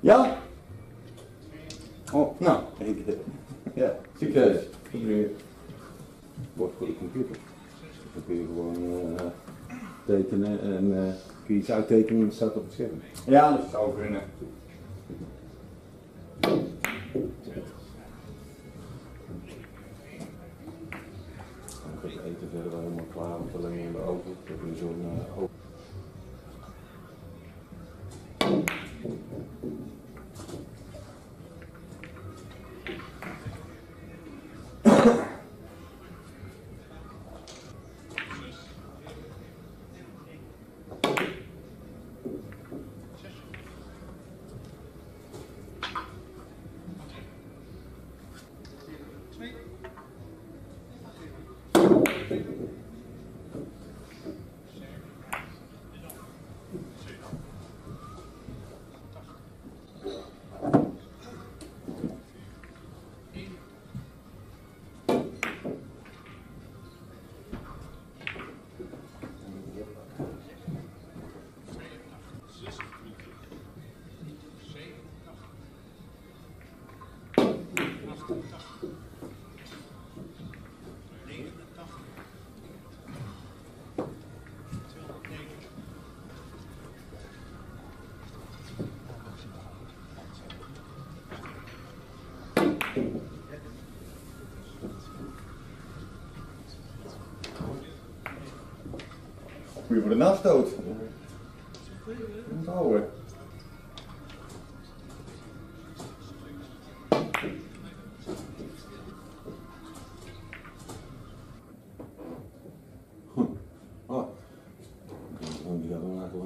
Ja? Oh, nou, ja, succes. Probeer. Wordt voor de computer. Dan kun je gewoon eh, tekenen en eh, kun je iets uittekenen en het staat op het scherm. Ja, dat zou kunnen. Het eten verder wel helemaal klaar, want alleen in de oven. Ik heb nu zo'n uh, oven. Goeie voor de houden. Oh. Die gaat dan laten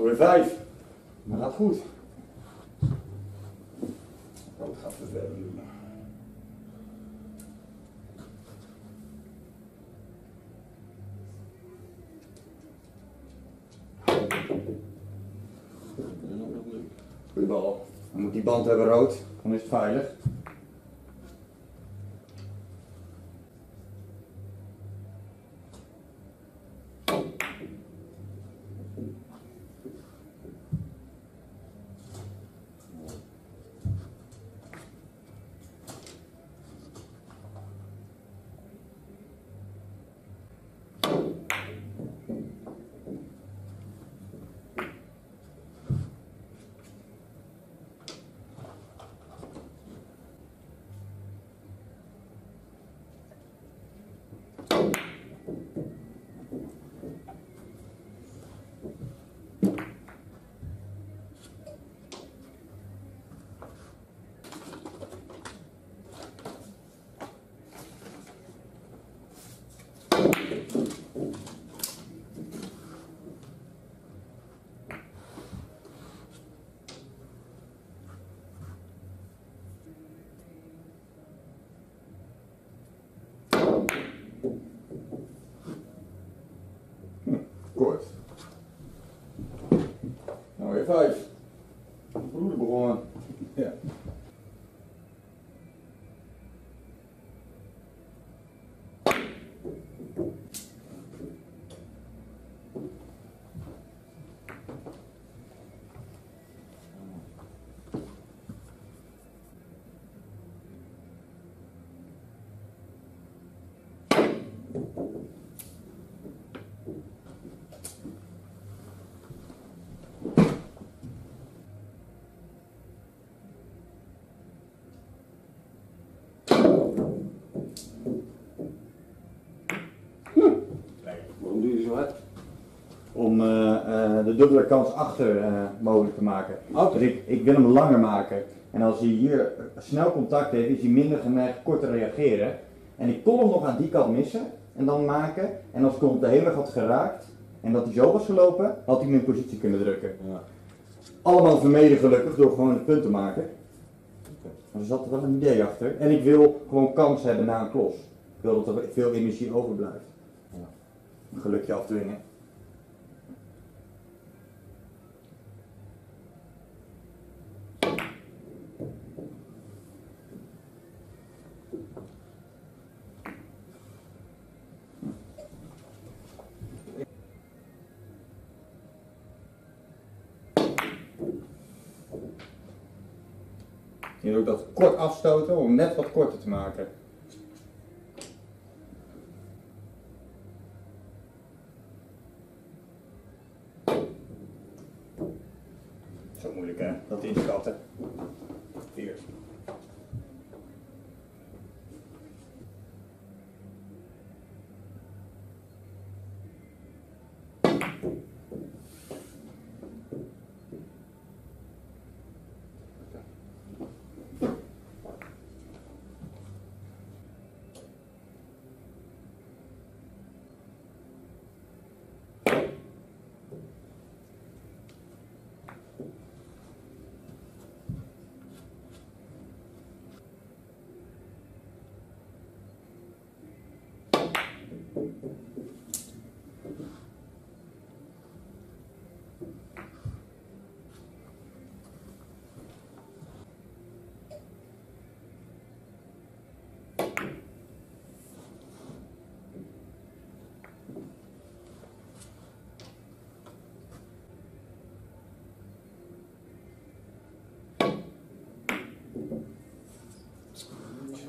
Het weer vijf. Maar gaat goed. Wat gaat er verder doen? Goeie bal. Dan moet die band hebben rood, dan is het veilig. Move along. Yeah. De dubbele kans achter eh, mogelijk te maken. Dus ik, ik wil hem langer maken. En als hij hier snel contact heeft, is hij minder geneigd kort te reageren. En ik kon hem nog aan die kant missen en dan maken. En als ik hem op de hele had geraakt en dat hij zo was gelopen, had hij me in positie kunnen drukken. Ja. Allemaal vermeden gelukkig door gewoon een punt te maken. Maar er zat er wel een idee achter. En ik wil gewoon kans hebben na een klos. Ik wil dat er veel energie overblijft. Ja. gelukje afdwingen. Je doet dat kort afstoten om net wat korter te maken. Zo moeilijk hè, dat inschatten. Vier.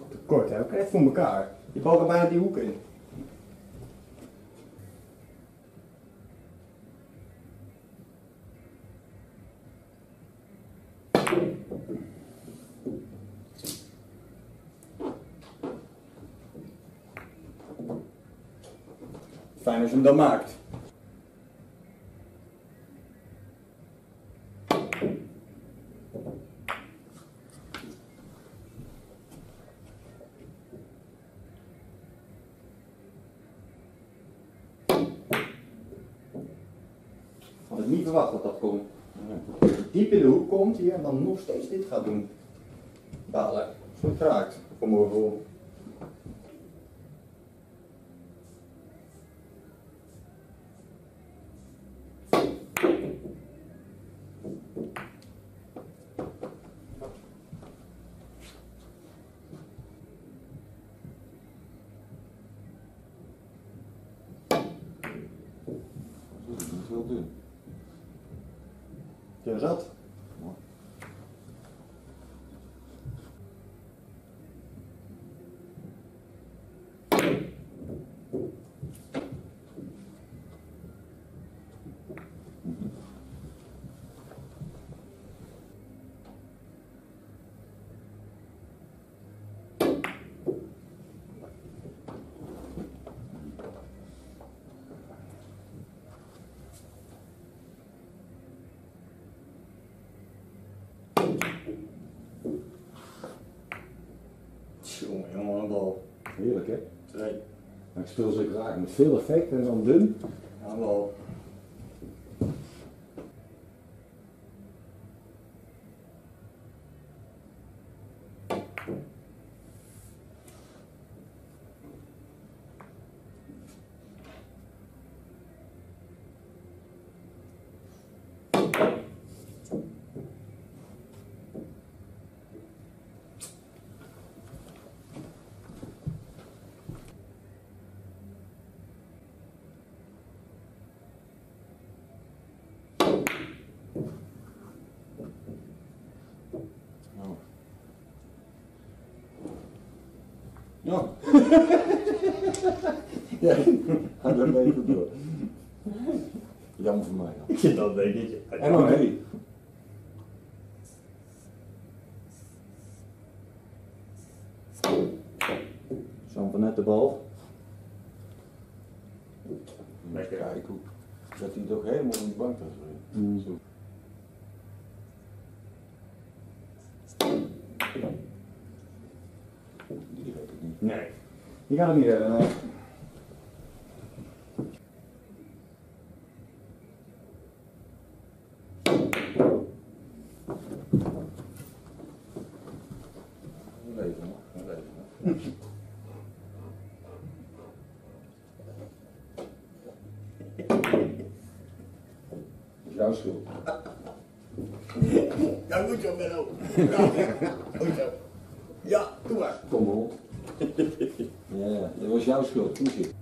Te kort hè, ook echt voor elkaar. Je valt er bijna die hoek in. Fijn als je hem dan maakt. Had ik niet verwacht dat dat kon. Diep in de hoek komt hier en dan nog steeds dit gaat doen. Balen. Zo kraakt. Voor. Dat is niet heel dun. Ja, zat. Jongen, jongen, wat een bal. Heerlijk hè? Twee. Maar ik speel zeker raak met veel effect en dan dun. Ja, Ja. ja, ga er even door. Jammer voor mij dan. Ik zit al denk ik. En dan hey. Zo'n van net de bal. Lekker. Kijk hoe. Zet hij toch helemaal in die bank te Mm. gaat het niet. Nee. Jouw schuld. Dat moet je wel. Goed zo. Ja, dat was jouw schuld. Kom zitten.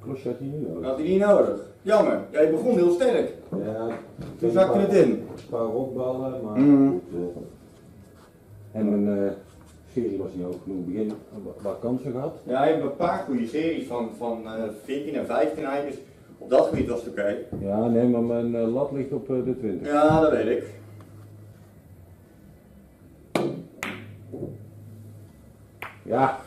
Klosje had hij nu nodig. Had hij niet nodig. Jammer. Jij begon heel sterk. Ja, Toen zakte het in. Een paar rotballen, maar goed. eh. En mijn eh, serie was niet hoog genoeg. Begin wat kansen gehad. Ja, hij heeft een paar goede series van, van eh 14 en 15 eigenlijk. Dus op dat gebied was het oké. Ja, nee, maar mijn lat ligt op de 20. Ja, dat weet ik. Ja.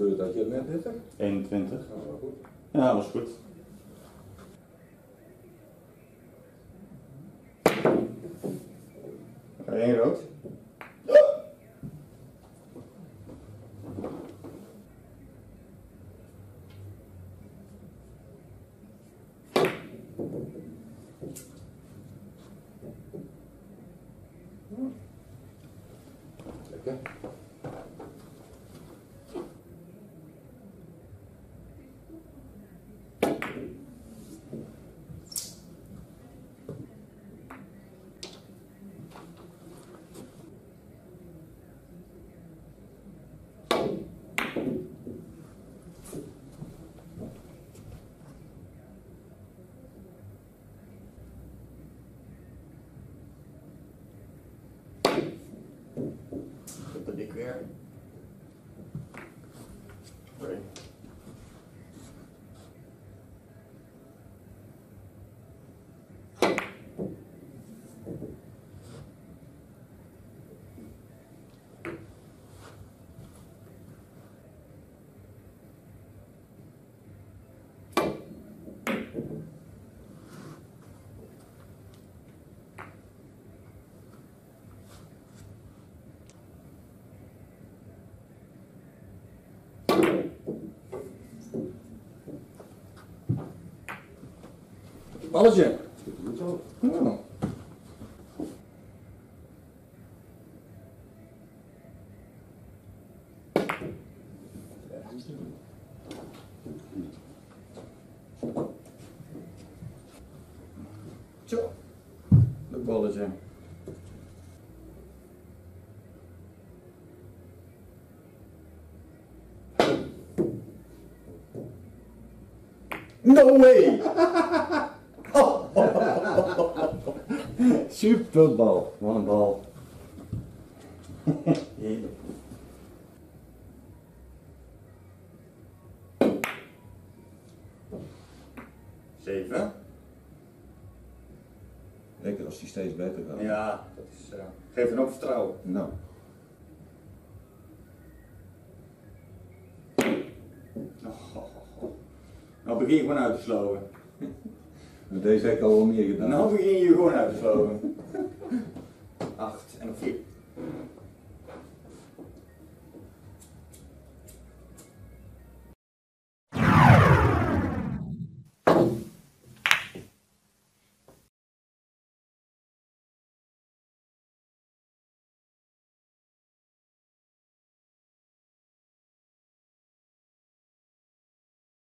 Hoeveel beurt had je net 30? 21. Nou, goed. Ja, dat was goed. Ga je één rood? Lekker. Op de dik weer. Sorry. Balletje. Zit er goed zo. Ja. Zo. Leuk balletje. No way! Superbal. Wat een bal. Heerlijk. Zeven. Lekker als die steeds beter gaat. Ja, dat is, uh, geeft een ook vertrouwen. Nou, Oh, oh, oh. Nou begin je gewoon uit te sloven. Met deze heb ik al wel meer gedaan. Nou begin je gewoon uit te slopen. 8 en 4.